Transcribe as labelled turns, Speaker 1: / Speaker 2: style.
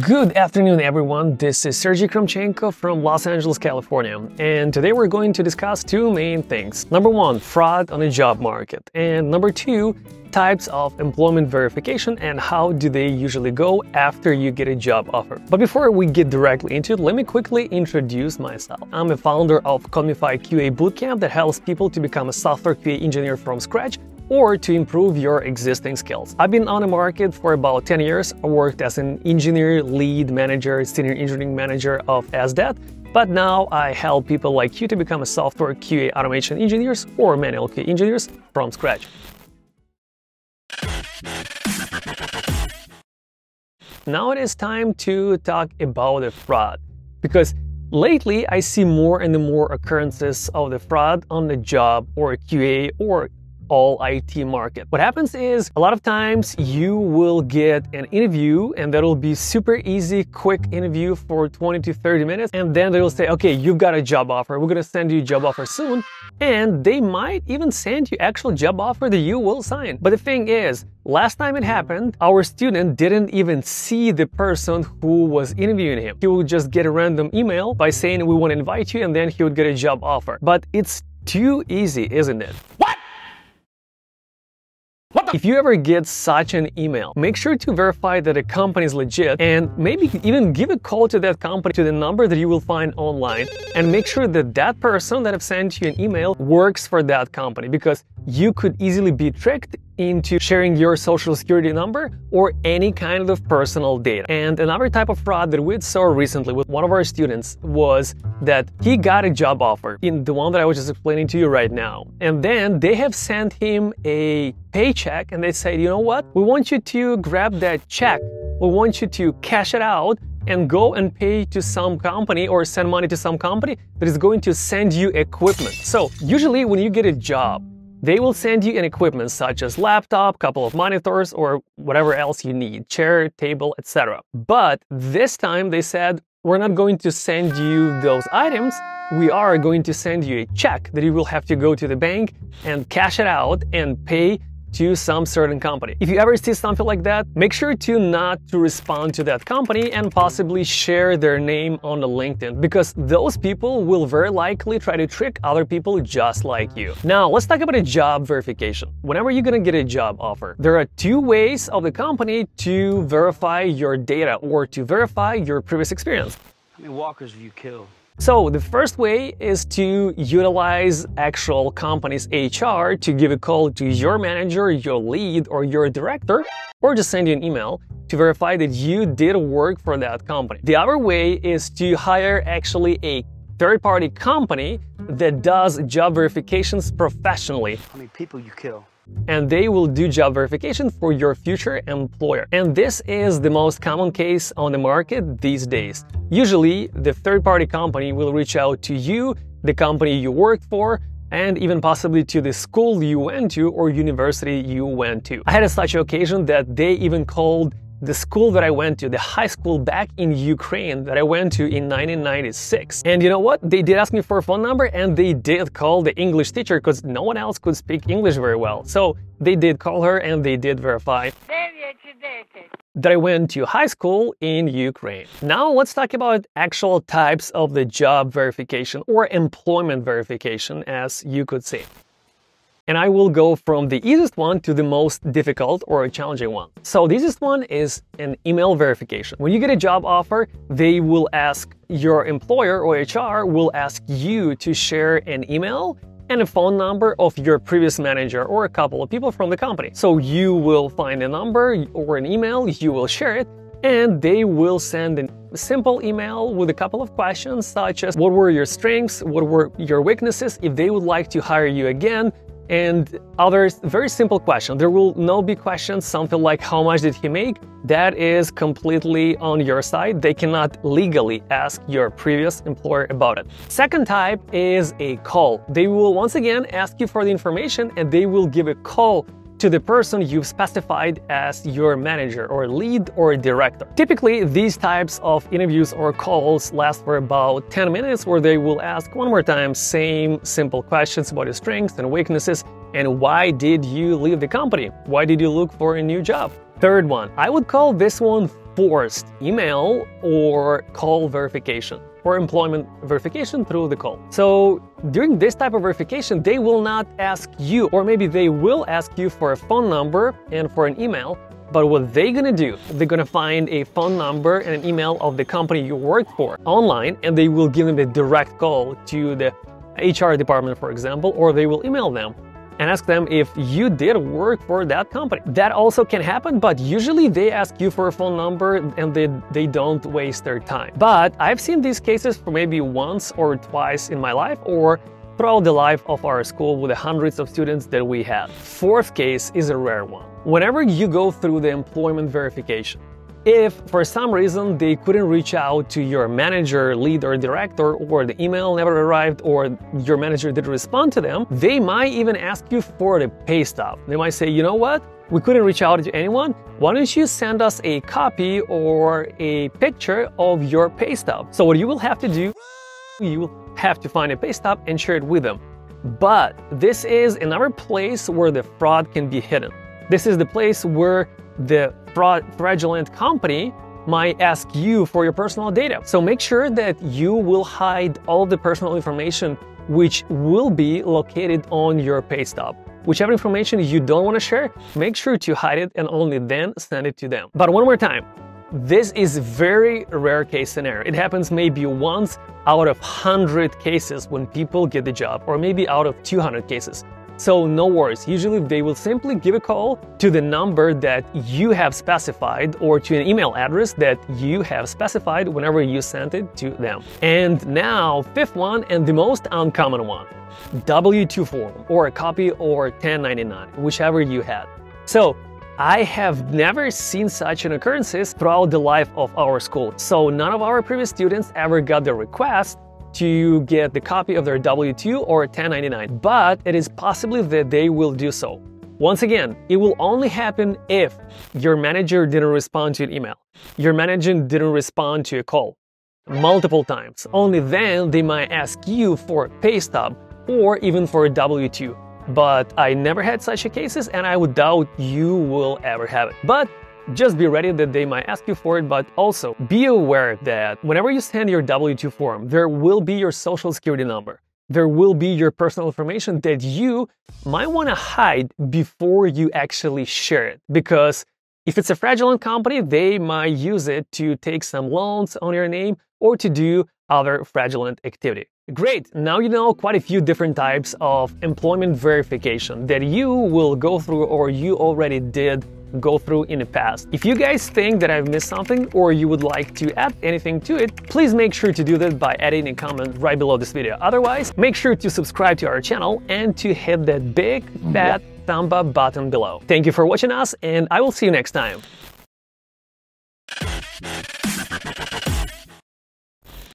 Speaker 1: Good afternoon, everyone. This is Sergii Kromchenko from Los Angeles, California, and today we're going to discuss two main things. Number one, fraud on the job market, and number two, types of employment verification and how do they usually go after you get a job offer. But before we get directly into it, let me quickly introduce myself. I'm a founder of Codemify QA Bootcamp that helps people to become a software QA engineer from scratch or to improve your existing skills. I've been on the market for about 10 years. I worked as an engineer, lead manager, senior engineering manager of SDET, but now I help people like you to become a software QA automation engineers or manual QA engineers from scratch. Now it is time to talk about the fraud because lately I see more and more occurrences of the fraud on the job or QA or all IT market. What happens is a lot of times you will get an interview and that'll be super easy, quick interview for 20 to 30 minutes. And then they'll say, okay, you've got a job offer. We're going to send you a job offer soon. And they might even send you actual job offer that you will sign. But the thing is, Last time it happened, our student didn't even see the person who was interviewing him. He would just get a random email by saying, we want to invite you, and then he would get a job offer. But it's too easy, isn't it?
Speaker 2: What?
Speaker 1: If you ever get such an email, make sure to verify that the company is legit and maybe even give a call to that company to the number that you will find online and make sure that that person that have sent you an email works for that company because you could easily be tricked into sharing your social security number or any kind of personal data. And another type of fraud that we saw recently with one of our students was that he got a job offer in the one that I was just explaining to you right now. And then they have sent him a paycheck and they said, you know what? We want you to grab that check. We want you to cash it out and go and pay to some company or send money to some company that is going to send you equipment. So usually when you get a job, they will send you an equipment such as laptop, couple of monitors, or whatever else you need, chair, table, etc. But this time they said, we're not going to send you those items, we are going to send you a check that you will have to go to the bank and cash it out and pay to some certain company. If you ever see something like that, make sure to not to respond to that company and possibly share their name on the LinkedIn because those people will very likely try to trick other people just like you. Now, let's talk about a job verification. Whenever you're gonna get a job offer, there are two ways of the company to verify your data or to verify your previous experience.
Speaker 2: How many walkers you killed?
Speaker 1: So the first way is to utilize actual company's HR to give a call to your manager, your lead, or your director, or just send you an email to verify that you did work for that company. The other way is to hire actually a third-party company that does job verifications professionally.
Speaker 2: How many people you kill?
Speaker 1: And they will do job verification for your future employer. And this is the most common case on the market these days. Usually, the third party company will reach out to you, the company you worked for, and even possibly to the school you went to or university you went to. I had a such occasion that they even called the school that I went to, the high school back in Ukraine that I went to in 1996. And you know what? They did ask me for a phone number and they did call the English teacher because no one else could speak English very well. So they did call her and they did verify that I went to high school in Ukraine. Now let's talk about actual types of the job verification or employment verification as you could say and I will go from the easiest one to the most difficult or challenging one. So the easiest one is an email verification. When you get a job offer, they will ask your employer or HR will ask you to share an email and a phone number of your previous manager or a couple of people from the company. So you will find a number or an email, you will share it, and they will send a simple email with a couple of questions such as what were your strengths, what were your weaknesses, if they would like to hire you again, and others, very simple question. There will not be questions, something like how much did he make? That is completely on your side. They cannot legally ask your previous employer about it. Second type is a call. They will once again ask you for the information and they will give a call to the person you've specified as your manager or lead or director. Typically, these types of interviews or calls last for about 10 minutes where they will ask one more time same simple questions about your strengths and weaknesses and why did you leave the company? Why did you look for a new job? Third one, I would call this one forced email or call verification or employment verification through the call. So during this type of verification, they will not ask you, or maybe they will ask you for a phone number and for an email. But what they're gonna do, they're gonna find a phone number and an email of the company you work for online, and they will give them a direct call to the HR department, for example, or they will email them and ask them if you did work for that company. That also can happen, but usually they ask you for a phone number and they, they don't waste their time. But I've seen these cases for maybe once or twice in my life or throughout the life of our school with the hundreds of students that we had. Fourth case is a rare one. Whenever you go through the employment verification, if for some reason they couldn't reach out to your manager, lead, or director, or the email never arrived, or your manager didn't respond to them, they might even ask you for the pay stub. They might say, you know what? We couldn't reach out to anyone. Why don't you send us a copy or a picture of your pay stub? So what you will have to do, you will have to find a pay stub and share it with them. But this is another place where the fraud can be hidden. This is the place where the fraudulent company might ask you for your personal data. So make sure that you will hide all the personal information which will be located on your pay stub. Whichever information you don't want to share, make sure to hide it and only then send it to them. But one more time, this is very rare case scenario. It happens maybe once out of 100 cases when people get the job, or maybe out of 200 cases. So no worries, usually they will simply give a call to the number that you have specified or to an email address that you have specified whenever you sent it to them. And now, fifth one and the most uncommon one, W-2 form or a copy or 1099, whichever you had. So I have never seen such an occurrences throughout the life of our school. So none of our previous students ever got the request to get the copy of their W-2 or 1099, but it is possibly that they will do so. Once again, it will only happen if your manager didn't respond to an email, your manager didn't respond to a call multiple times. Only then they might ask you for a pay stub or even for a W-2. But I never had such a cases and I would doubt you will ever have it. But just be ready that they might ask you for it, but also be aware that whenever you send your W-2 form, there will be your social security number. There will be your personal information that you might want to hide before you actually share it. Because if it's a fraudulent company, they might use it to take some loans on your name or to do other fraudulent activity. Great, now you know quite a few different types of employment verification that you will go through or you already did go through in the past. If you guys think that I've missed something or you would like to add anything to it, please make sure to do that by adding a comment right below this video. Otherwise, make sure to subscribe to our channel and to hit that big mm-hmm. fat thumb up button below. Thank you for watching us and I will see you next time.